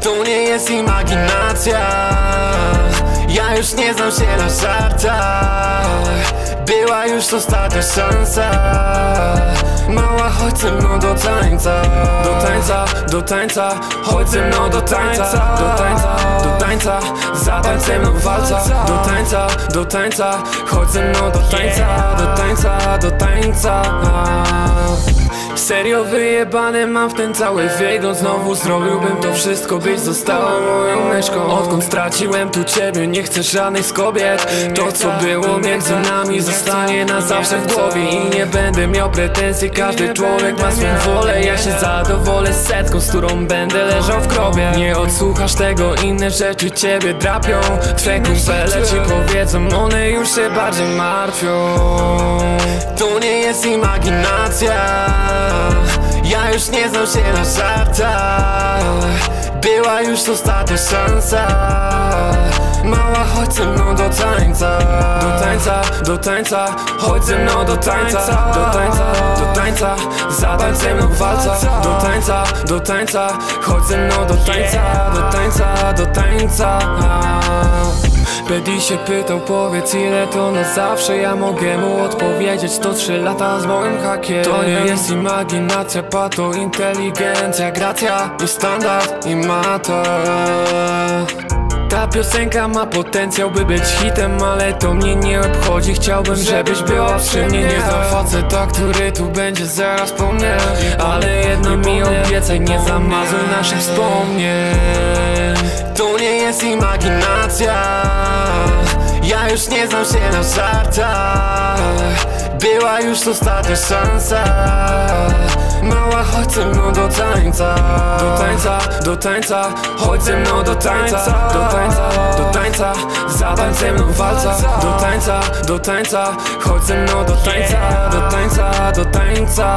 To nie jest imaginacja Ja już nie znam się na żartach. Była już ostatnia szansa. Mała, chodź ze mną do tańca. Do tańca, do tańca. Chodź ze mną do tańca. Do tańca, do tańca. Zatańcz ze mną walca Do tańca, do tańca. Chodź ze mną do tańca. Do tańca, do tańca Serio wyjebane mam w ten cały wygląd Znowu zrobiłbym to wszystko, byś została moją myszką. Odkąd straciłem tu ciebie, nie chcę żadnej z kobiet. To co było między nami zostanie na zawsze w głowie. I nie będę miał pretensji, każdy człowiek ma swą wolę. Ja się zadowolę z setką, z którą będę leżał w grobie. Nie odsłuchasz tego, inne rzeczy ciebie drapią. Twe kumpele ci powiedzą, one już się bardziej martwią. To nie jest imaginacja ja już nie znam się na żartach. Była już ostatnia szansa. Mała, chodź ze mną do tańca. Do tańca, do tańca. Chodź ze mną do tańca. Do tańca, do tańca. Zatańcz ze mną walca. Do tańca, do tańca. Chodź ze mną do tańca. Do tańca, do tańca Bedi się pytał, powiedz ile to na zawsze Ja mogę mu odpowiedzieć, to trzy lata z moim hakiem. To nie jest imaginacja, pato inteligencja Gracja i standard i mata. Ta piosenka ma potencjał, by być hitem, ale to mnie nie obchodzi. Chciałbym, żebyś była przy mnie. Nie znam faceta, który tu będzie zaraz po mnie Ale jedno mi obiecaj, nie zamazuj naszych wspomnień. To nie jest imaginacja. Ja już nie znam się na żartach. Była już ostatnia szansa. Mała, chodź ze mną do tańca. Do tańca, do tańca. Chodź ze mną do tańca. Do tańca, do tańca. Zatańcz ze mną walca. Do tańca, do tańca. Chodź ze mną do tańca. Do tańca, do tańca